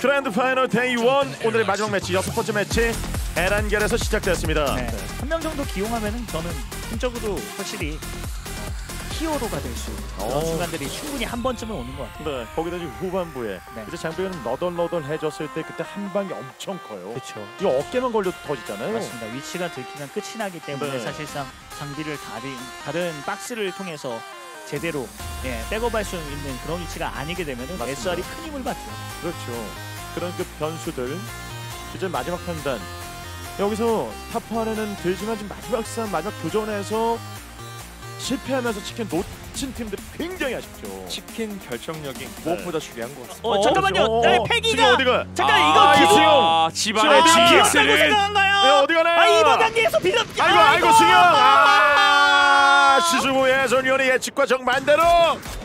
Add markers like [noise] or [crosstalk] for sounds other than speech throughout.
grand final day 1 오늘의 마지막 매치 여섯 번째 매치 에란겔에서 시작됐습니다. 네. 한 명 정도 기용하면은 저는 팀적으로 확실히 히어로가 될 수 있는 그런 오. 순간들이 충분히 한 번쯤은 오는 것 같아요. 네, 거기다 지금 후반부에 네. 이제 좀 너덜너덜해졌을 때 그때 한 방이 엄청 커요. 그렇죠. 이거 어깨만 걸려도 터지잖아요. 맞습니다. 위치가 들키면 끝이 나기 때문에 네. 사실상 장비를 다른, 다른 박스를 통해서 제대로 예, 백업할 수 있는 그런 위치가 아니게 되면 맞습니다. SR이 큰 힘을 받죠. 그렇죠. 그런 그 변수들 이제 마지막 판단 여기서 타파하는 들지만 지금 마지막 싸움 마지막 교전에서 실패하면서 치킨 놓친 팀들이 굉장히 아쉽죠. 치킨 결정력이 무엇보다 중요한 것 같습니다. 어, 잠깐만요. 어, 네, 지금 패기가 어디가? 잠깐 아, 이거 기분 수영. 아, 집안의. 아, GX 기억하고 는- 생각한가요? 네, 어디 가나요? 아 이번 단계에서 빌려 아이고 아이고 승영 아 시수부 예선위원의 예측과 정반대로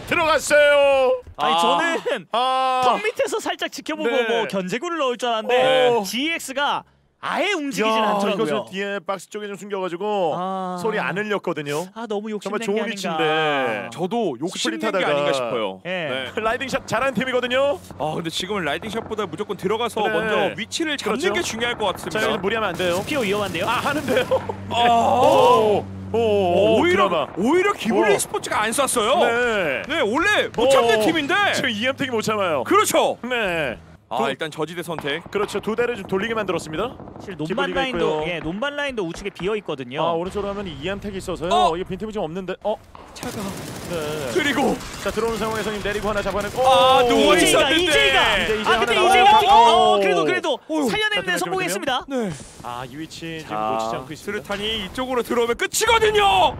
들어갔어요. 아니 아. 저는 아 턱 밑에서 살짝 지켜보고 네. 뭐 견제구를 넣을 줄 알았는데 어. GX가 아예 움직이진 야, 않더라고요. 이것을 뒤에 박스 쪽에 좀 숨겨가지고 아. 소리 안 흘렸거든요. 아 너무 욕심낸 정말 좋은. 위치인데. 저도 욕심낸 게 아닌가 싶어요. 예. 네. [laughs] 라이딩샷 잘하는 팀이거든요. 아 근데 지금은 라이딩샷보다 무조건 들어가서 네. 먼저 위치를 잡는 그렇죠. 게 중요할 것 자, 같습니다. 무리하면 안 돼요. 피오 위험한데요? 아 하는데요. 아, 오, 오, 오, 오히려 드라마. 오히려 기블리 오. 스포츠가 안 쐈어요. 네. 네. 원래 못 참는 오. 팀인데. 지금 이엠택이 못 참아요. 그렇죠. 네. 아 그- 일단 저지대 선택. 그렇죠. 두 대를 좀 돌리게 만들었습니다. 사실 기블리가 논반 라인도 있고요. 예 논반 라인도 우측에 비어 있거든요. 아 오른쪽으로 하면 이엠택이 있어서요. 어. 이게 빈틈이 좀 없는데. 어. 차가. 네. 그리고 자 들어오는 상황에서 님 내리고 하나 잡아내고. 아, 누워 있었는데. 이제이가 이제, 이제 아 근데 하나 이제이가 나와요. 어, 오. 그래도 그래도 어휴. 살려내는 데 자, 성공했습니다. 네. 아이 위치 지금 자, 놓치지 않고 있습니다. 스르탄이 이쪽으로 들어오면 끝이거든요.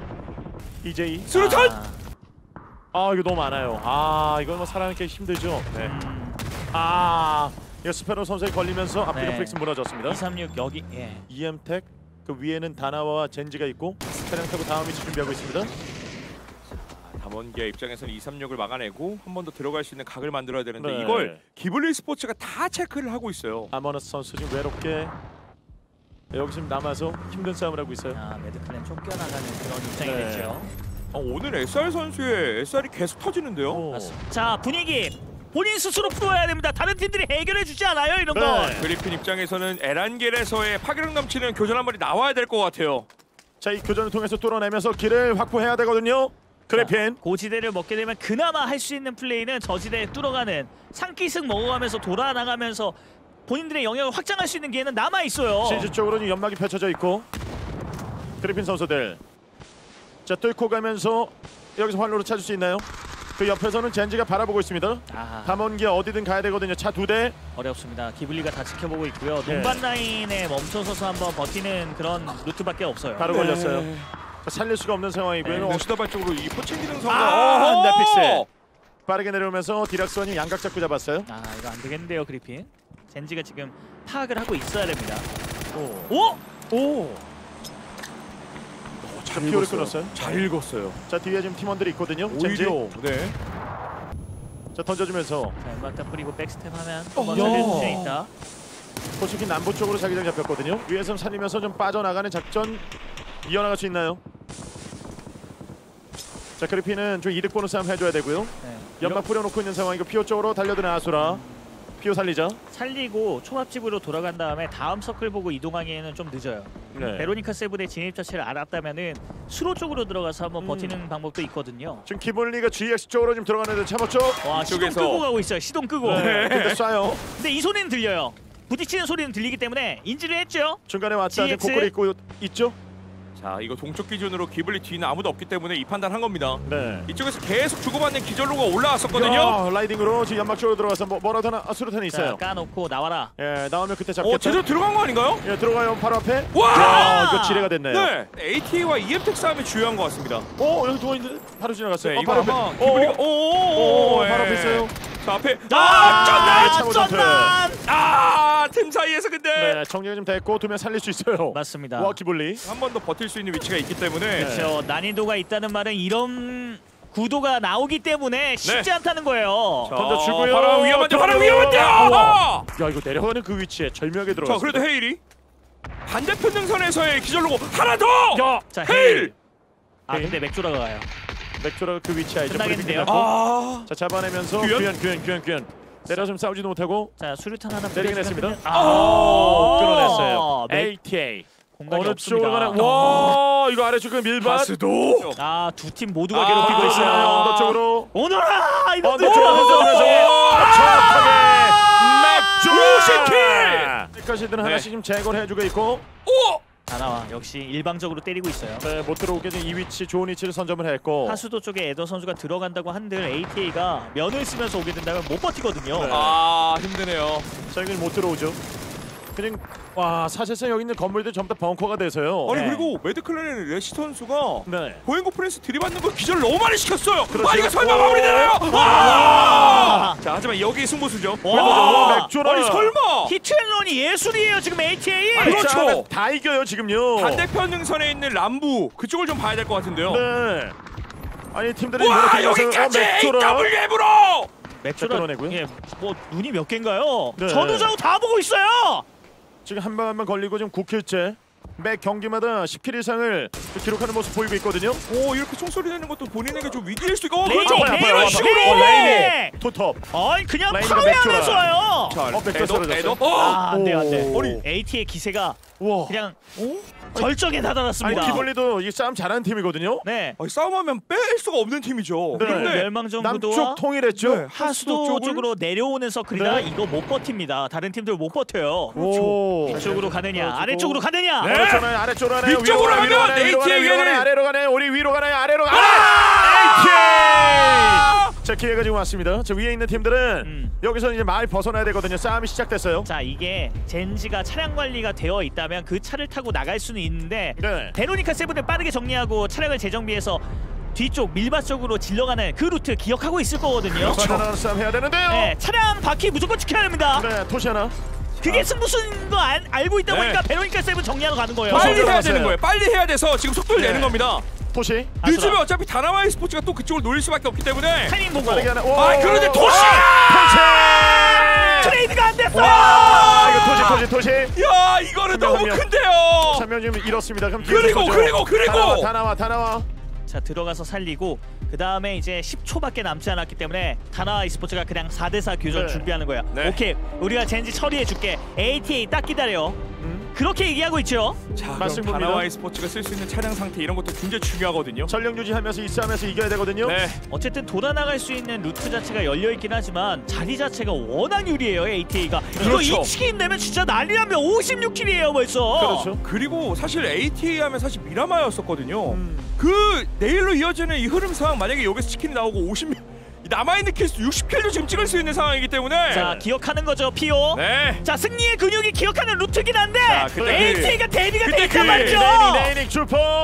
이제이. 스르탄. 아, 아 이거 너무 많아요. 아 이건 뭐 살아남기 힘들죠. 네. 음, 아 이거 스페로 선수에 걸리면서 앞뒤로 네. 플렉스 무너졌습니다. 236 여기 예. 이엠텍 그 위에는 다나와와 젠지가 있고 차량 타고 다음 위치 준비하고 있습니다. 담원기아 입장에서는 236을 막아내고 한 번 더 들어갈 수 있는 각을 만들어야 되는데 네. 이걸 기블리 스포츠가 다 체크를 하고 있어요. 아머너스 선수 지금 외롭게 여기 지금 남아서 힘든 싸움을 하고 있어요. 아 매드클랜 쫓겨나가는 그런 입장이 네. 됐죠. 아, 오늘 SR 선수의 SR이 계속 터지는데요. 오. 자 분위기 본인 스스로 풀어야 됩니다. 다른 팀들이 해결해 주지 않아요 이런 네. 건. 그리핀 입장에서는 에란겔에서의 파괴력 넘치는 교전 한 마리 나와야 될 것 같아요. 자 이 교전을 통해서 뚫어내면서 길을 확보해야 되거든요. 그래핀 고지대를 먹게 되면 그나마 할 수 있는 플레이는 저지대에 뚫어가는 상기승 먹어가면서 돌아나가면서 본인들의 영역을 확장할 수 있는 기회는 남아 있어요. 시즈 쪽으로 지금 연막이 펼쳐져 있고 그래핀 선수들 자 뚫고 가면서 여기서 활로를 찾을 수 있나요? 그 옆에서는 젠지가 바라보고 있습니다. 아, 담원기 어디든 가야 되거든요. 차 두 대. 어렵습니다. 기블리가 다 지켜보고 있고요. 네. 논반 라인에 멈춰서서 한번 버티는 그런 루트밖에 없어요. 바로 걸렸어요. 자, 살릴 수가 없는 상황이고요. 네, 수다발 쪽으로 이 포칭 기능 성공. 아! 넷픽스. 빠르게 내려오면서 디락선이 양각 잡고 잡았어요. 아 이거 안 되겠는데요 그리핀. 젠지가 지금 파악을 하고 있어야 됩니다. 오. 오! 오. 자, 피오를 끊었어요. 잘 읽었어요. 자 뒤에 지금 팀원들이 있거든요. 젠지. 오히려 네. 자 던져주면서 자 연막탄 뿌리고 백스텝 하면 어, 한번 야. 살릴 수 있다. 포스키 남부 쪽으로 자기장 잡혔거든요. 위에서 살리면서 좀 빠져나가는 작전 이어나갈 수 있나요? 자 그리피는 좀 이득 보는 싸움 해줘야 되고요. 네. 연막 뿌려놓고 있는 상황이고 피오 쪽으로 달려드는 아수라. 피오 살리자. 살리고 초밥집으로 돌아간 다음에 다음 서클 보고 이동하기에는 좀 늦어요. 네. 베로니카 세븐의 진입 자체를 알았다면은 수로 쪽으로 들어가서 한번 음. 버티는 방법도 있거든요. 지금 기본리가 GX 쪽으로 지금 들어가는데 참았죠? 와 시동 이쪽에서. 끄고 가고 있어요. 시동 끄고. 네. 근데 쏴요. 근데 이 소리는 들려요. 부딪히는 소리는 들리기 때문에 인지를 했죠. 중간에 왔다 지금 GX. 코골이 있고 있죠? 자 이거 동쪽 기준으로 기블리 뒤는 아무도 없기 때문에 이 판단 한 겁니다. 네. 이쪽에서 계속 주고받는 기절로가 올라왔었거든요. 야, 라이딩으로 지금 연막 쪽으로 들어가서 뭐, 뭐라도 하나 아, 수류탄이 자 있어요. 까놓고 나와라. 예, 나오면 그때 잡겠죠. 어 제대로 들어간 거 아닌가요? 예, 들어가요. 바로 앞에. 와! 야, 이거 지뢰가 됐네요. 네, ATA와 EM텍 싸움이 중요한 것 같습니다. 어, 여기 누워 있는데 바로 지나갔어요. 네, 어, 이거 바로 아마 앞에. 기블리가 오, 오 오 오 오, 바로 앞에 있어요. 자 앞에 아, 아 차고 쩐난! 전투. 쩐난! 짠나아틈 사이에서 근데 네, 정리가 좀 됐고 두 명 살릴 수 있어요. 맞습니다. 와, 기블리. 한 번 더 버틸 수 있는 위치가 있기 때문에 네. 그렇죠. 난이도가 있다는 말은 이런 구도가 나오기 때문에 쉽지 않다는 거예요. 자, 던져주고요. 바로 위험한데 바로 들어가요. 위험한데. 야, 이거 내려가는 그 위치에 절묘하게 들어갔어. 자 그래도 헤일이 반대편 능선에서의 기절로고 하나 더 야, 자 헤일 아 근데 맥주라가 가요. 맥주라가 그 위치 알죠? 끝나겠는데요? 아 자, 잡아내면서 규현? 규현, 규현, 규현, 규현. 내려좀 싸우지도 못하고 자 수류탄 하나 내리긴 했습니다. 아, 아, 끌어냈어요. 네. ATA 공간이 어느 없습니다. 쪽으로 가나? 와 이거 아래쪽 그 밀밭. 바스도 아두 팀 모두가 아, 괴롭히고 네, 있어요. 언더 쪽으로. 오너라 이놈들. 언더 쪽으로 흔들면서 정확하게 맥주라. 오시킬! 여기까지는 네. 하나씩 지금 제거를 해주고 있고 오! 다 나와 역시 일방적으로 때리고 있어요. 네, 못 들어오게 지금 이 위치 좋은 위치를 선점을 했고 하수도 쪽에 에더 선수가 들어간다고 한들 ATA가 면을 쓰면서 오게 된다면 못 버티거든요. 네. 아 힘드네요. 자 여기 못 들어오죠. 그냥 와 사실상 여기 있는 건물들 전부 다 벙커가 돼서요. 아니 네. 그리고 매드클랜의 레시 선수가 네. 보행고 프레스 들이받는 걸 기절 너무 많이 시켰어요. 그렇죠. 아 이거 설마 오. 마무리되나요? 아! 자 하지만 여기 승부수죠. 와. 와, 맥주라. 아니 설마 히트앤런이 예술이에요 지금 ATA. 아니, 그렇죠. 자, 다 이겨요 지금요. 반대편 능선에 있는 람부 그쪽을 좀 봐야 될 것 같은데요. 네. 아니 팀들이 와 여기까지 어, 맥주라. AWM으로 맥주라 끌어내고요. 예, 뭐 눈이 몇 개인가요? 네. 전후좌우 다 보고 있어요. 지금 한 방 한 방 걸리고 지금 9킬째. 매 경기마다 10킬 이상을 기록하는 모습 보이고 있거든요. 오 이렇게 총소리 내는 것도 본인에게 좀 위기일 수 있고 어, 레이니, 그렇죠. 레이니, 이런 레이니. 식으로 어, 레이니 투톱. 아니 그냥 맥주라. 와요. 자, 어, 백도 에더 떨어졌어요. 에더 어! 아, 안 돼, 안 돼. 오. 아니, ATA의 기세가 와. 그냥 절정에 아니 다다랐습니다. 기블리도 이 싸움 잘하는 팀이거든요. 네. 아니, 싸움하면 뺄 수가 없는 팀이죠. 네. 그런데 멸망전 남쪽 구도와 통일했죠. 네. 하수도 쪽을? 쪽으로 내려오는 서클이라 네. 이거 못 버팁니다. 다른 팀들 못 버텨요. 오. 위쪽으로 가느냐, 그렇죠. 아래쪽으로 가느냐. 네. 그렇잖아요. 아래쪽으로 가나요? 위쪽으로? 가면 위로 가나요? 위로 가나요? 아래로 가나요? 우리 위로 가나요? 아래로 가나요? 아! 자 기회가 지금 왔습니다. 저 위에 있는 팀들은 음. 여기서 이제 마을 벗어나야 되거든요. 싸움이 시작됐어요. 자 이게 젠지가 차량 관리가 되어 있다면 그 차를 타고 나갈 수는 있는데 네. 베로니카 세븐을 빠르게 정리하고 차량을 재정비해서 뒤쪽 밀밭 쪽으로 질러가는 그 루트 기억하고 있을 거거든요. 바나나 싸움 해야 되는데요. 네, 차량 바퀴 무조건 지켜야 됩니다. 네, 토시 하나. 그게 승부수인 거 알, 알고 있다 네. 보니까 베로니카 세븐 정리하러 가는 거예요. 빨리 해야 들어갔어요. 되는 거예요. 빨리 해야 돼서 지금 속도를 네. 내는 겁니다. 아수라. 늦으면 어차피 다나와이 스포츠가 또 그쪽을 노릴 수밖에 없기 때문에 타이밍 보고! 아 그런데 도시! 토시! 트레이드가 안 됐어요. 아, 이거 토시 토시 토시. 야 이거는 한 너무. 큰데요. 참여 좀 잃었습니다. 그럼 그리고. 그리고, 그리고! 다 나와 다 나와 다 나와. 자 들어가서 살리고 그 다음에 이제 10초밖에 남지 않았기 때문에 다나 e스포츠가 그냥 4대4 교전 네. 준비하는 거야. 네. 오케이 우리가 젠지 처리해줄게. ATA 딱 기다려. 음. 그렇게 얘기하고 있죠. 자 맞습니다. 다나와 e스포츠가 쓸 수 있는 차량 상태 이런 것도 굉장히 중요하거든요. 전력 유지하면서 이 싸움에서 이겨야 되거든요. 네. 어쨌든 돌아나갈 수 있는 루트 자체가 열려 있긴 하지만 자리 자체가 워낙 유리해요 ATA가. 이거 그렇죠. 이 치킨 내면 진짜 난리 나면 56킬이에요 벌써. 그렇죠. 그리고 사실 ATA 하면 사실 미라마였었거든요. 음. 그 내일로 이어지는 이 흐름상 만약에 여기서 치킨이 나오고 50 남아있는 킬수 60킬도 지금 찍을 수 있는 상황이기 때문에 자 기억하는 거죠 피오. 네. 자 승리의 근육이 기억하는 루트긴 한데 자, 그때 그- ATA가 데뷔가 그때 돼 있단 그 말이죠. 레이닝 레이닝.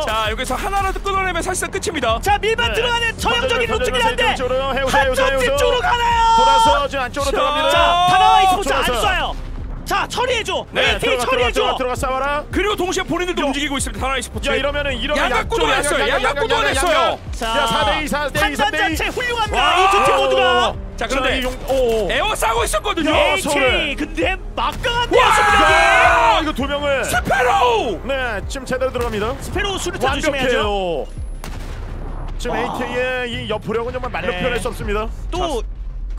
자 여기서 하나라도 끊어내면 사실상 끝입니다. 자 밀반 네. 들어가는 전형적인 루트긴 한데 해오세요. 뒤쪽으로 가나요? 돌아서 지금 안쪽으로 자, 들어갑니다. 자 다나와 이스포츠 안. 쏴요. 자 처리해줘. 네, 들어가 처리해줘. 들어가 들어가 싸워라. 그리고 동시에 본인들도 움직이고 있습니다. 하나의 스포츠. 야 이러면은 이러면 양각구도 양쪽, 했어요. 양각, 했어요. 자야 4대 2 4대 2 판단 4대 2. 자체 훌륭합니다. 이두팀 모두가. 자, 그런데 이 용, 오. 에어 싸고 있었거든요. 서울에. 근데 막강한데요 와! 이거 두 명을. 스페로. 네, 지금 제대로 들어갑니다. 스페로 수류탄 조심해야죠. 완벽해요. 지금 와. AT의 이 옆구력은 정말 말로 네. 표현할 수 없습니다. 또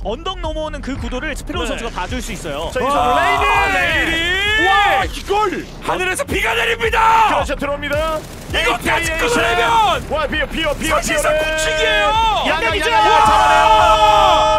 언덕 넘어오는 그 구도를 스페로 네. 선수가 봐줄 수 있어요. 자, 이 와, 선수 레이니. 레이니! 와, 이걸. 하늘에서 비가 내립니다. 그렇죠 들어옵니다. 이거 다시 의 끊어내면 와 비어 비어 비어 사실상. 공식이에요. 양양 양양이죠. 양양 잡아내요.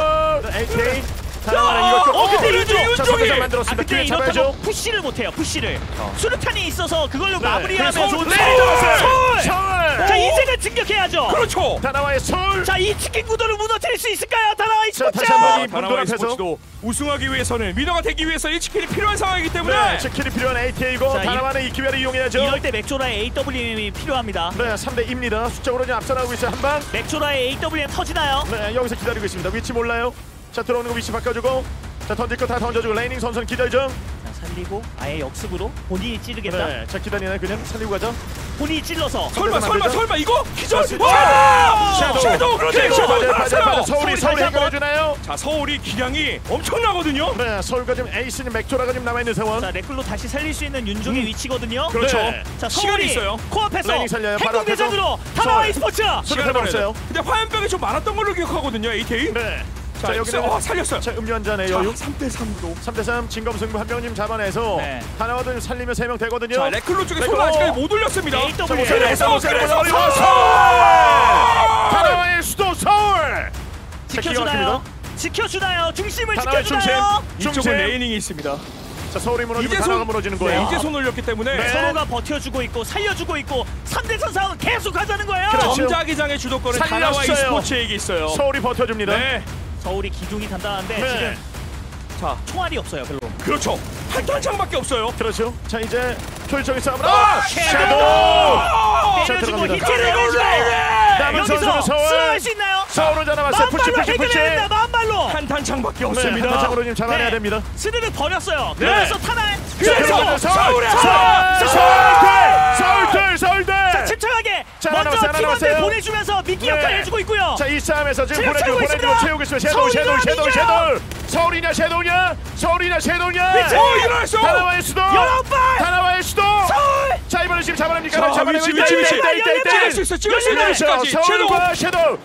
이거 좀. 어, 근데 어, 윤종이. 속에서 아 만들었습니다. 근데 이렇다고 잡아야죠. 푸시를 못해요. 푸시를. 수류탄이 있어서 그걸로 네. 마무리하면 그래서 좋은데. 레이니 잡았어요. 서울! 서울. 자 인생을 진격해야죠. 그렇죠. 다나와의 서울. 자이 치킨 구도를 무너뜨릴 수 있을까요? 다나와 이 자, 스포츠. 다시 한번 이 다나와의. 스포츠도 우승하기 위해서는 위너가 되기 위해서 1치킨이 필요한 상황이기 때문에 네, 치킨이 필요한 ATA이고 이- 다나와는 이 기회를 이용해야죠. 이럴 때 맥조라의 AWM이 필요합니다. 네, 3대 2입니다. 숫자로 지금 앞서나가고 있어요. 한 방. 맥조라의 AWM 터지나요? 네, 여기서 기다리고 있습니다. 위치 몰라요. 자, 들어오는 거 위치 바꿔주고. 자, 던질 거 다 던져주고 레이닝 선수는 기다리죠. 자 살리고 아예 역습으로 본인이 찌르겠다. 네, 자 기다리네 그냥 살리고 가자. 본인이 찔러서. 설마 설마? 설마 이거 기절 자, 와! 섀도우. 섀도우 그렇죠. 섀도우 맞아요, 맞아요, 맞아요. 살았어요 서울이 서울이 서울이 다시 한번. 해결해 주나요? 자 서울이 기량이 엄청나거든요 네, 서울과 지금 에이스는 맥조라가 지금 남아 있는 상황. 자 레클로 다시 살릴 수 있는 윤종의 위치거든요. 그렇죠. 네. 자 시간이 서울이 있어요. 코앞에서 레이닝 살려요. 바로 행동대전으로 앞에서. 다나와 서울. e스포츠. 시간을 없어요. 근데 화염병이 좀 많았던 걸로 기억하거든요 AT 네. 기는 여기는 어, 살렸어요. 자, 음료 한 잔에 자, 여유. 3대 3으로. 3대 3 진검승부 한 명님 잡아내서 네. 하나와도 좀 살리면 세 명 되거든요. 자 레클로 쪽에. 손을 아직까지 못 올렸습니다. AW. 자, 못 예. 살려, 못 살려, 못 살려, 그래서. 서울! 서울! 하나와의 수도 서울! 자, 지켜주나요? 지켜주나요? 중심을 지켜주나요? 이쪽은 레이닝이 있습니다. 자, 서울이 무너지고 이제 하나가 손- 무너지는 네, 거예요. 이제 손 올렸기 때문에 네. 서로가 버텨주고 있고 살려주고 있고 3대3 상황은 계속 가자는 거예요. 그렇죠. 점자기장의 주도권은. 다나와 e스포츠에게 있어요. 서울이 버텨줍니다. 네. 서울이 기둥이 단단한데 네. 지금 자, 총알이 없어요 별로. 그렇죠. 한 탄 창밖에 없어요. 그렇죠. 자, 이제 효율적인 싸움을. 아, 아! 섀도우! 자, 때려주고 들어갑니다. 히트를 해주고 남은 여기서 선수는 서울. 수 있나요? 서울은 잡아봤어요. 푸시, 마음발로 푸시, 푸시. 해결해야 된다 마음발로. 한 탄 창밖에 네, 없습니다. 한타장으로 지금 잡아내야 네. 됩니다. 스르륵 버렸어요. 그러면서 타날. 그래서 들어가면 서울에 서울! 서울! 서울대! 서울대! 서울대! 자 침착하게 자, 먼저 남았어요, 팀원들 남았어요. 보내주면서 미끼 네. 역할 해주고 있고요. 자, 이 싸움에서 지금 체력 보내주고 차고 보내주고 있습니다. 채우고 있으면 섀도우, 섀도우, 서울이냐, 섀도우. 섀도우! 서울이냐, 섀도우냐? 서울이냐, 섀도우냐? 위치! 어, 일어났어! 다나와의 수도! 열아홉 발! 다나와의 수도! 서울! 자, 이번엔 지금 잡아냅니까? 자, 잡아내고 위치, 있다, 위치, 있다, 위치. 있다, 있다, 있다. 찍을 수 있어, 찍을 수. 위치까지. 서울과 섀도우!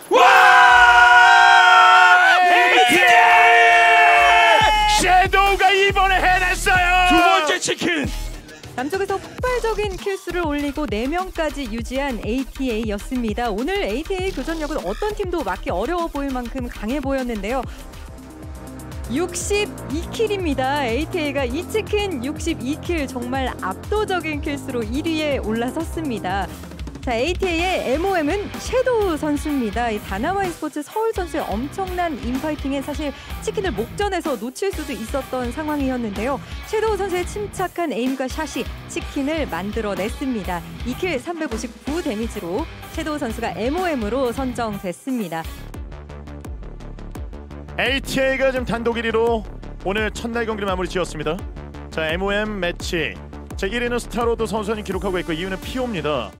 섀도우가 이번에 해냈어요! 두 번째 치킨. 남쪽에서 폭발적인 킬수를 올리고 4명까지 유지한 ATA였습니다. 오늘 ATA 교전력은 어떤 팀도 막기 어려워 보일 만큼 강해 보였는데요. 62킬입니다. ATA가 이 치킨 62킬 정말 압도적인 킬수로 1위에 올라섰습니다. 자, ATA의 MOM은 섀도우 선수입니다. 이 다나와 e스포츠 서울 선수의 엄청난 인파이팅에 사실 치킨을 목전에서 놓칠 수도 있었던 상황이었는데요. 섀도우 선수의 침착한 aim과 샷이 치킨을 만들어냈습니다. 2킬 359 데미지로 섀도우 선수가 MOM으로 선정됐습니다. ATA가 지금 단독 1위로 오늘 첫날 경기를 마무리 지었습니다. 자, MOM 매치. 자, 1위는 스타로드 선수님 기록하고 있고 2위는 피오입니다.